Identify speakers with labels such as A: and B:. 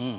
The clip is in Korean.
A: 음.